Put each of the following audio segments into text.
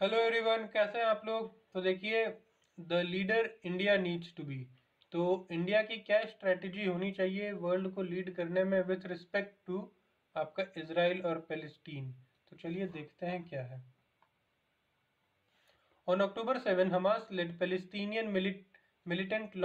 Hello everyone कैसे हैं आप लोग? तो देखिए the leader India needs to be. तो इंडिया की क्या स्ट्रेटजी होनी चाहिए वर्ल्ड को लीड करने में विथ रिस्पेक्ट टू आपका इसराइल और पैलेस्टीन? तो चलिए देखते हैं क्या है। On October seven Hamas led Palestinian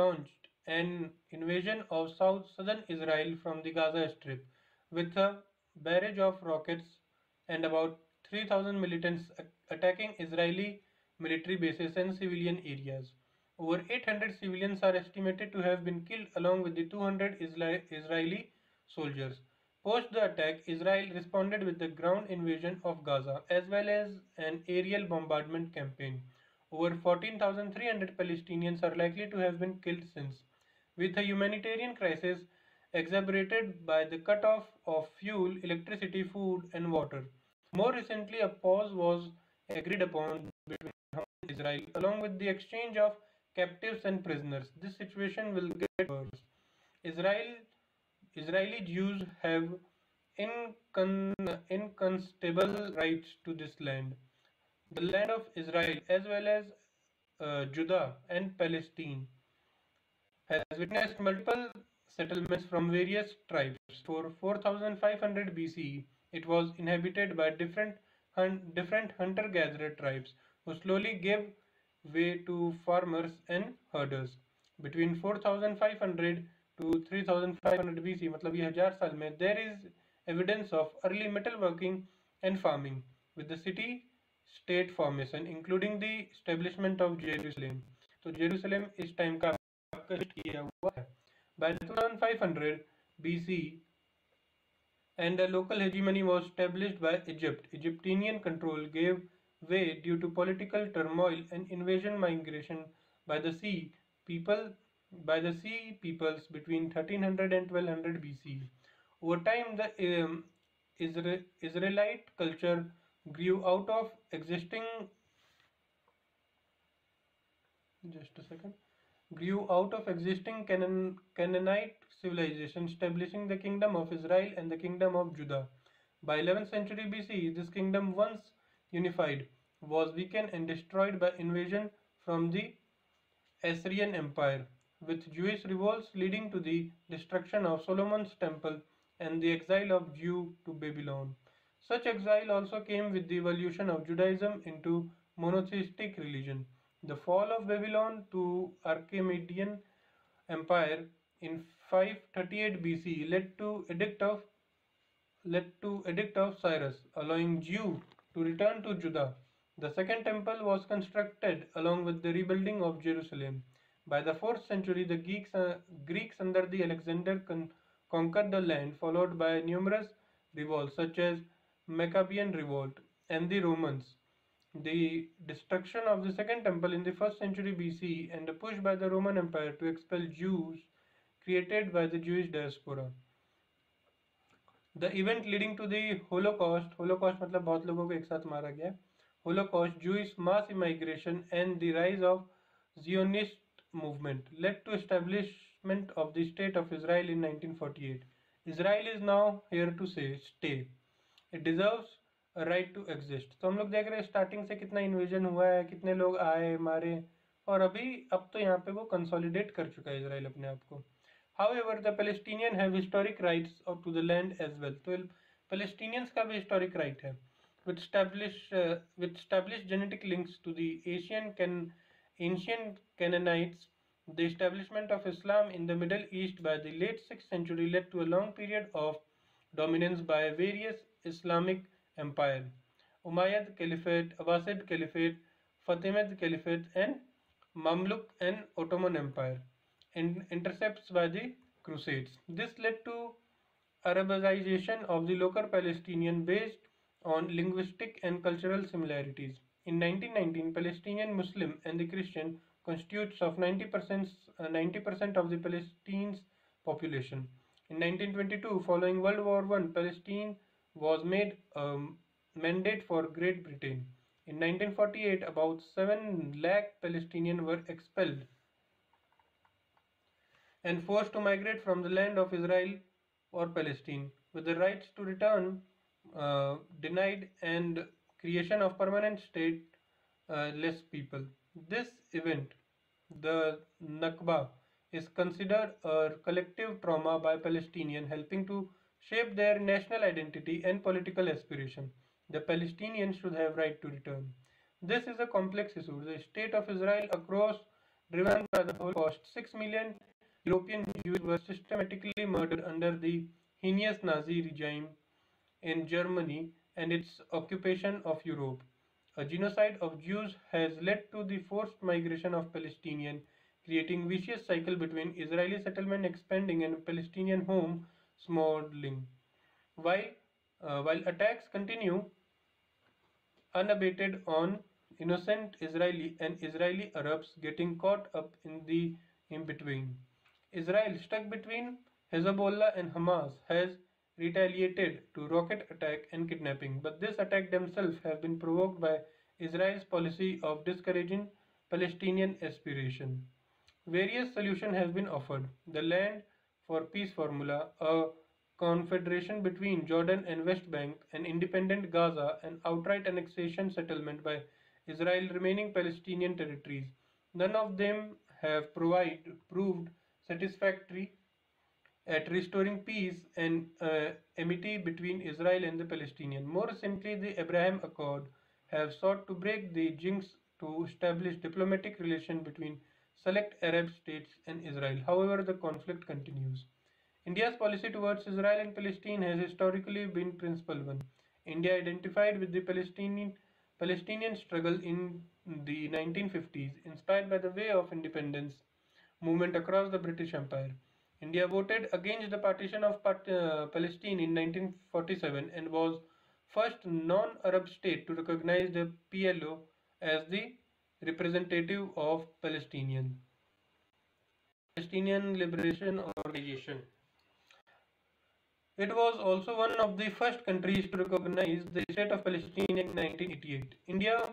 launched an invasion of south southern Israel from the Gaza Strip with a barrage of rockets and about 3,000 militants attacking Israeli military bases and civilian areas. Over 800 civilians are estimated to have been killed along with the 200 Israeli soldiers. Post the attack, Israel responded with the ground invasion of Gaza as well as an aerial bombardment campaign. Over 14,300 Palestinians are likely to have been killed since. With a humanitarian crisis exacerbated by the cut-off of fuel, electricity, food and water. More recently, a pause was agreed upon between Israel, along with the exchange of captives and prisoners. This situation will get worse. Israel, Israeli Jews have incon, rights to this land, the land of Israel, as well as uh, Judah and Palestine, has witnessed multiple settlements from various tribes. For 4500 BCE, it was inhabited by different, different hunter-gatherer tribes who slowly gave way to farmers and herders. Between 4500 to 3500 BC, मतलब ये हज़ार साल में, there is evidence of early metalworking and farming, with the city-state formation, including the establishment of Jerusalem. तो Jerusalem इस time का किया हुआ है. By 2500 BC, and a local hegemony was established by Egypt. Egyptian control gave way due to political turmoil and invasion migration by the sea people by the sea peoples between 1300 and 1200 BC. Over time, the um, Isra Israelite culture grew out of existing. Just a second grew out of existing Canaan, Canaanite civilization, establishing the kingdom of Israel and the kingdom of Judah. By 11th century BC, this kingdom, once unified, was weakened and destroyed by invasion from the Assyrian Empire, with Jewish revolts leading to the destruction of Solomon's temple and the exile of Jew to Babylon. Such exile also came with the evolution of Judaism into monotheistic religion. The fall of Babylon to Achaemenid Empire in 538 BC led to edict of led to edict of Cyrus, allowing Jew to return to Judah. The second temple was constructed along with the rebuilding of Jerusalem. By the 4th century, the Greeks, uh, Greeks under the Alexander con conquered the land, followed by numerous revolts such as Maccabean revolt and the Romans The destruction of the Second Temple in the 1st century BC and the push by the Roman Empire to expel Jews created by the Jewish diaspora. The event leading to the Holocaust, Holocaust मतलब बहुत लोगों को एक साथ मारा गया Holocaust, Jewish mass immigration and the rise of Zionist movement led to establishment of the state of Israel in 1948. Israel is now here to say stay. It deserves right to exist तो हम लोग देख रहे हैं starting से कितना invasion हुआ है, कितने लोग आए, मारे, और अभी, अब तो यहाँ पे वो कंसोलिडेट कर चुका है इसराइल अपने आप को। However the Palestinian have historic right और to the land as well तो पेलेस्टीनियंस का भी हिस्टोरिक राइट है। With establish with establish genetic links to the Asian can Asian Canaanites the establishment of Islam in the Middle East by the late six century led to a long period of dominance by various Islamic empire, Umayyad Caliphate, Abbasid Caliphate, Fatimid Caliphate and Mamluk and Ottoman Empire, and intercepts by the Crusades. This led to Arabization of the local Palestinian based on linguistic and cultural similarities. In 1919, Palestinian Muslim and the Christian constitutes of 90%, uh, 90% of the Palestine's population. In 1922, following World War I, Palestine was made a mandate for Great Britain. In 1948, about 7 lakh Palestinians were expelled and forced to migrate from the land of Israel or Palestine, with the rights to return uh, denied and creation of permanent state uh, less people. This event, the Nakba, is considered a collective trauma by Palestinians, helping to shape their national identity and political aspiration. The Palestinians should have right to return. This is a complex issue. The state of Israel across driven by the Holocaust, 6 million European Jews were systematically murdered under the heinous Nazi regime in Germany and its occupation of Europe. A genocide of Jews has led to the forced migration of Palestinians, creating vicious cycle between Israeli settlement expanding and Palestinian home smoldering. While, uh, while attacks continue unabated on innocent Israeli and Israeli Arabs getting caught up in the in between. Israel, stuck between Hezbollah and Hamas, has retaliated to rocket attack and kidnapping, but this attack themselves have been provoked by Israel's policy of discouraging Palestinian aspiration. Various solution has been offered. The land for peace formula, a confederation between Jordan and West Bank, an independent Gaza, an outright annexation settlement by Israel remaining Palestinian territories. None of them have provide, proved satisfactory at restoring peace and uh, amity between Israel and the Palestinians. More recently, the Abraham Accord have sought to break the jinx to establish diplomatic relations between select Arab states and Israel. However, the conflict continues. India's policy towards Israel and Palestine has historically been principle one. India identified with the Palestinian Palestinian struggle in the 1950s, inspired by the way of independence movement across the British Empire. India voted against the partition of uh, Palestine in 1947 and was first non-Arab state to recognize the PLO as the representative of Palestinian Palestinian Liberation Organization. It was also one of the first countries to recognize the state of Palestine in 1988. India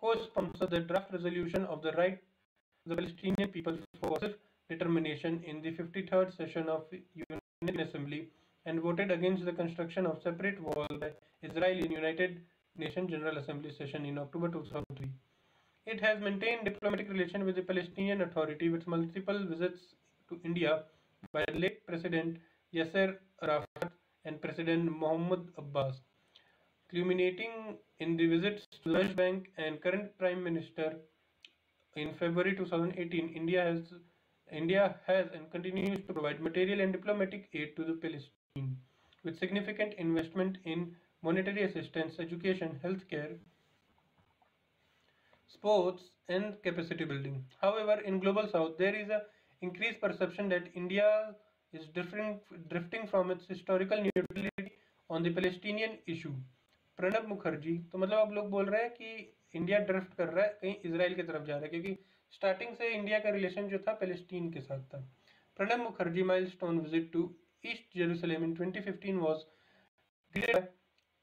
co-sponsored the draft resolution of the right of the Palestinian people for self-determination in the 53rd session of UN Assembly and voted against the construction of separate wall by Israel in United Nations General Assembly session in October 2003. It has maintained diplomatic relations with the Palestinian Authority with multiple visits to India by late President Yasser Arafat and President Mahmoud Abbas, culminating in the visits to the West Bank and current Prime Minister in February 2018. India has India has and continues to provide material and diplomatic aid to the Palestine, with significant investment in monetary assistance, education, healthcare, sports, and capacity building. However, in Global South, there is a increased perception that India is different, drifting from its historical neutrality on the Palestinian issue. Pranab Mukherjee तो मतलब आप लोग बोल रहे हैं कि India drift कर रहा है कहीं इसराइल की तरफ़ जा रहा है क्योंकि स्टार्टिंग से इंडिया का रिलेशन जो था पैलेस्टीन के साथ था Pranab Mukherjee milestone visit to East Jerusalem in 2015 was greeted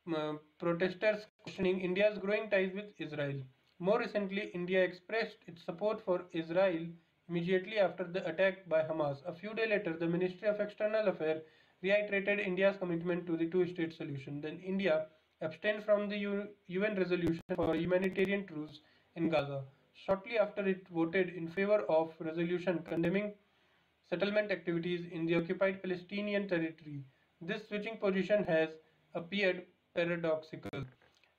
uh, protesters questioning India's growing ties with Israel. More recently, India expressed its support for Israel immediately after the attack by Hamas. A few days later, the Ministry of External Affairs reiterated India's commitment to the two-state solution. Then India abstained from the UN resolution for humanitarian truce in Gaza. Shortly after it voted in favor of resolution condemning settlement activities in the occupied Palestinian territory. This switching position has appeared paradoxical,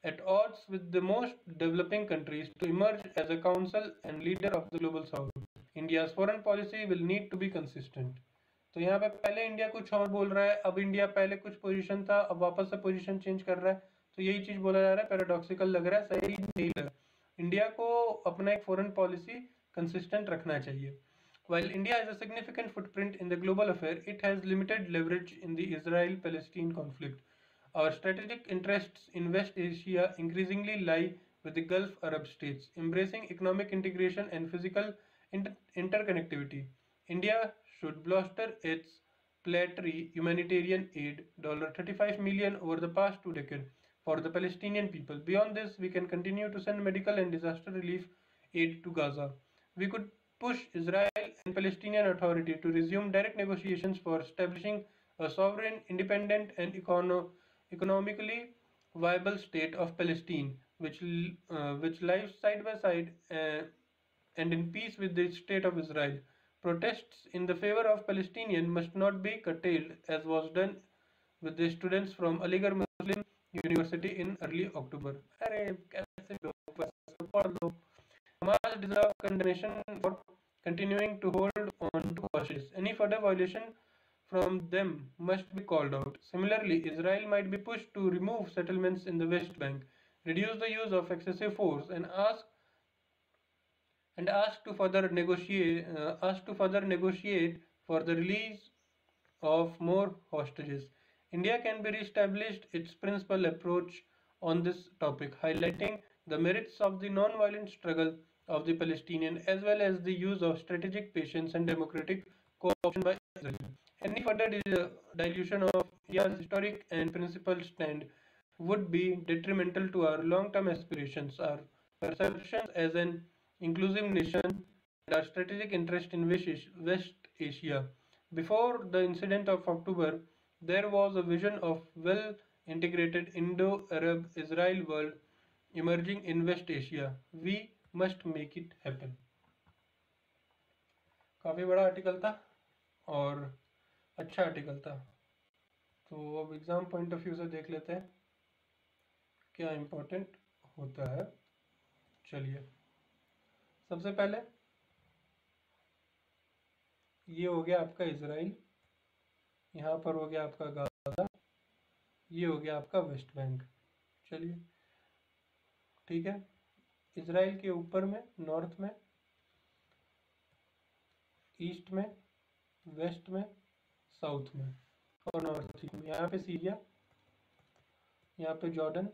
at odds with the most developing countries to emerge as a council and leader of the global south. India's foreign policy will need to be consistent. तो यहाँ पे पहले India कुछ और बोल रहा है, अब इंडिया पहले कुछ पोजीशन था, अब वापस से पोजीशन चेंज कर रहा है। तो यही चीज़ बोला जा रहा है पैराडॉक्सिकल लग रहा है, सही नहीं लग इंडिया को अपना एक फॉरेन पॉलिसी कंसिस्टेंट रखना चाहिए। Well India is a significant footprint in the global affair it has limited leverage in the Israel Palestine conflict Our strategic interests in West Asia increasingly lie with the Gulf Arab states, embracing economic integration and physical inter interconnectivity. India should bolster its planetary humanitarian aid, $35 million over the past two decades, for the Palestinian people. Beyond this, we can continue to send medical and disaster relief aid to Gaza. We could push Israel and Palestinian Authority to resume direct negotiations for establishing a sovereign, independent and econo economically viable state of Palestine. which, uh, which lives side by side uh, and in peace with the state of Israel. Protests in the favor of Palestinians must not be curtailed, as was done with the students from Aligarh Muslim University in early October. Hamas deserve condemnation for continuing to hold on to hostages. Any further violation from them must be called out. Similarly, Israel might be pushed to remove settlements in the West Bank, reduce the use of excessive force, and ask and ask to further negotiate uh, ask to further negotiate for the release of more hostages. India can be reestablished its principal approach on this topic, highlighting the merits of the non-violent struggle of the Palestinian as well as the use of strategic patience and democratic cooperation by Israel. Any further dilution of India's historic and principled stand would be detrimental to our long-term aspirations, our perceptions as an inclusive nation, and our strategic interest in West Asia. Before the incident of October, there was a vision of well-integrated Indo-Arab-Israel world emerging in West Asia. We must make it happen. काफ़ी बड़ा article था और अच्छा article था। तो अब exam point of view से देख लेते हैं, क्या इम्पोर्टेंट होता है। चलिए, सबसे पहले ये हो गया आपका इसराइल यहाँ पर हो गया आपका गाजा ये हो गया आपका वेस्ट बैंक चलिए, ठीक है इसराइल के ऊपर में नॉर्थ में ईस्ट में वेस्ट में साउथ में और नॉर्थ ईस्ट में यहाँ पे सीरिया, यहाँ पे जॉर्डन,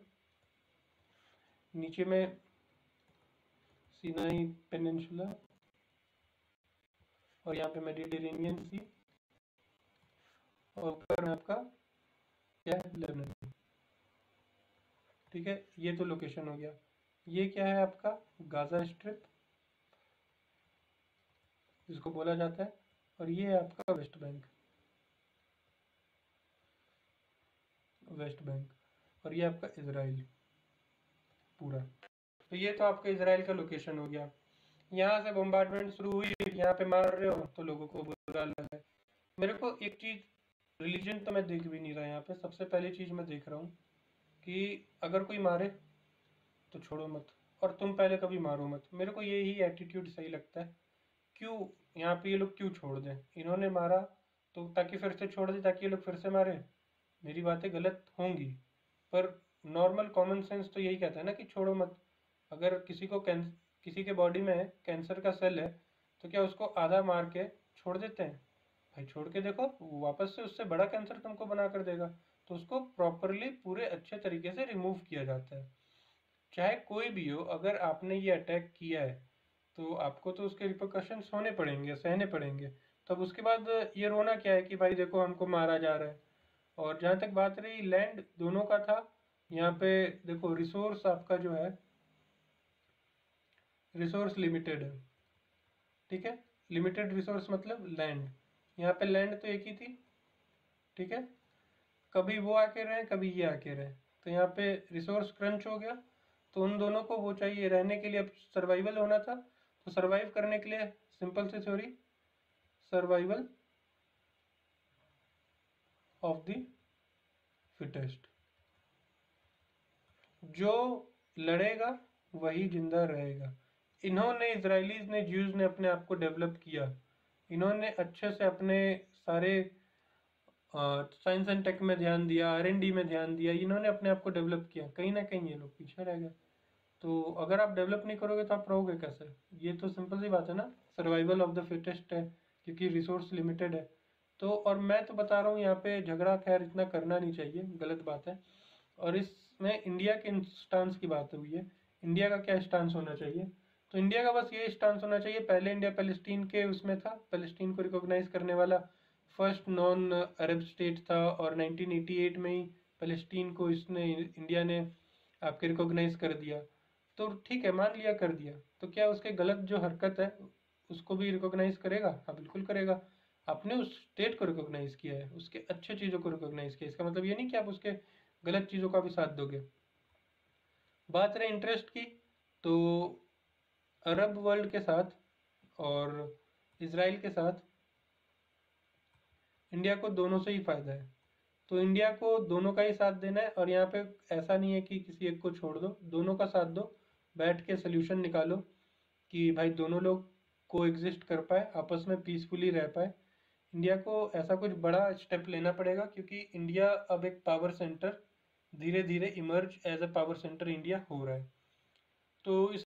नीचे में सीनाई पेनिनसुला और यहाँ पे मेडिटेरेनियन सी और ऊपर आपका क्या है? लेबनान। ठीक है, ये तो लोकेशन हो गया। ये क्या है आपका? गाजा स्ट्रिप, जिसको बोला जाता है। और ये है आपका वेस्ट बैंक। वेस्ट बैंक और ये आपका इसराइल पूरा। तो ये तो आपका इसराइल का लोकेशन हो गया। यहाँ से बम्बार्डमेंट शुरू हुई, यहाँ पे मार रहे हो तो लोगों को बुरा लग मेरे को एक चीज़ रिलीजन तो मैं देख भी नहीं रहा यहाँ पे। सबसे पहली चीज़ मैं देख रहा हूँ कि अगर कोई मारे तो छोड़ो मत और तुम पहले कभी मारो मत। मेरे को यही एटीट्यूड सही लगता है। क्यों? यहाँ पे ये लोग क्यों छोड़ दें? इन्होंने मारा तो ताकि फिर से छोड़ दे, ताकि ये लोग फिर से मारे? मेरी बातें गलत होंगी। पर नॉर्मल कॉमन सेंस तो यही कहता है ना कि छोड़ो मत। अगर किसी को किसी के बॉडी में कैंसर का सेल है तो क्या उसको आधा मार के छोड़ देते हैं? भाई छोड़ के देखो, वापस से उससे बड़ा कैंसर तुमको बना कर देगा। तो उसको प्रॉपरली पूरे अच्छे तरीके से रिमूव किया जाता है। चाहे कोई भी हो, अगर आपने ये अटैक किया है तो आपको तो उसके रिपोकशंस होने पड़ेंगे, सहने पड़ेंगे। तब उसके बाद ये रोना क्या है कि भाई देखो हमको मारा जा रहा है। और जहाँ तक बात रही लैंड दोनों का था। यहाँ पे देखो रिसोर्स आपका जो है रिसोर्स लिमिटेड है। ठीक है? लिमिटेड रिसोर्स मतलब लैंड यहाँ पे लैंड तो एक ही थी। ठीक है? कभी वो आके रहे, कभी ये आके रहे। तो यहाँ पे रिसोर्स क्रंच हो गया। तो उन दोनों को वो चाहिए, रहने के लिए। अब सर्वाइवल होना था। तो सर्वाइव करने के लिए simple C theory survival of the fittest जो लड़ेगा, वही ज़िंदा रहेगा। इन्होंने इसराइलीज ने, ज्यूज ने अपने आप को डेवलप किया। इन्होंने अच्छे से अपने सारे साइंस एंड टेक में ध्यान दिया, आर एन डी में ध्यान दिया। इन्होंने अपने आप को डेवलप किया। कहीं ना कहीं ये लोग पीछे रह गए। तो अगर आप डेवलप नहीं करोगे तो आप रहोगे कैसे? ये तो सिंपल सी बात है ना। सर्वाइवल ऑफ़ द फिटेस्ट है, क्योंकि रिसोर्स लिमिटेड है। तो और मैं तो बता रहा हूँ, यहाँ पे झगड़ा खैर इतना करना नहीं चाहिए, गलत बात है। और इसमें इंडिया के स्टांस की बात हुई है। इंडिया का क्या स्टांस होना चाहिए? तो इंडिया का बस ये स्टांस होना चाहिए, पहले इंडिया पैलेस्टीन के उसमें था। पैलेस्टीन को रिकॉग्नाइज करने वाला फ़र्स्ट नॉन अरब स्टेट था और 1988 में ही पैलेस्टीन को इसने इंडिया ने आपके रिकॉग्नाइज कर दिया। तो ठीक है, मान लिया, कर दिया। तो क्या उसके गलत जो हरकत है, उसको भी रिकॉग्नाइज करेगा? हाँ बिल्कुल करेगा। आपने उस स्टेट को रिकॉग्नाइज किया है, उसके अच्छे चीज़ों को रिकॉग्नाइज किया इसका मतलब ये नहीं कि आप उसके गलत चीज़ों का भी साथ दोगे। बात रहे इंटरेस्ट की तो अरब वर्ल्ड के साथ और इसराइल के साथ इंडिया को दोनों से ही फ़ायदा है। तो इंडिया को दोनों का ही साथ देना है और यहाँ पे ऐसा नहीं है कि किसी एक को छोड़ दो, दोनों का साथ दो। बैठ के सोल्यूशन निकालो कि भाई दोनों लोग को एग्जिस्ट कर पाए, आपस में पीसफुली रह पाए। इंडिया को ऐसा कुछ बड़ा स्टेप लेना पड़ेगा क्योंकि इंडिया अब एक पावर सेंटर धीरे धीरे emerge as a power centre India हो रहा है। तो इस